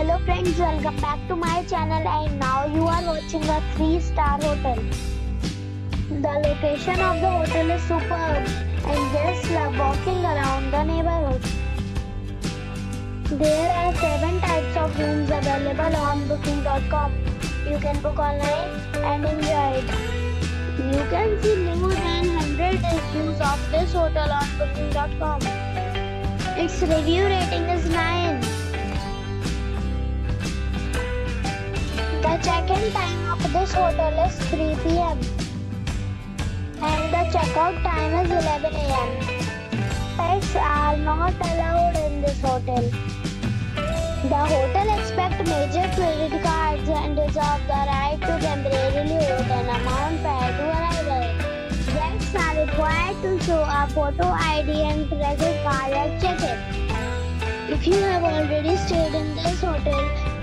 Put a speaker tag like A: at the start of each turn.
A: Hello friends, welcome back to my channel and now you are watching a 3-star hotel. The location of the hotel is superb and guests love walking around the neighborhood. There are 7 types of rooms available on booking.com. You can book online and enjoy it. You can see more than 100 reviews of this hotel on booking.com. Its review rating is 9. Check-in time of this hotel is 3 p.m. and the checkout time is 11 a.m. Pets are not allowed in this hotel. The hotel expects major credit cards and reserves the right to temporarily hold an amount prior to arrival. Guests are required to show a photo ID and credit card at check-in. If you have already stayed in this hotel,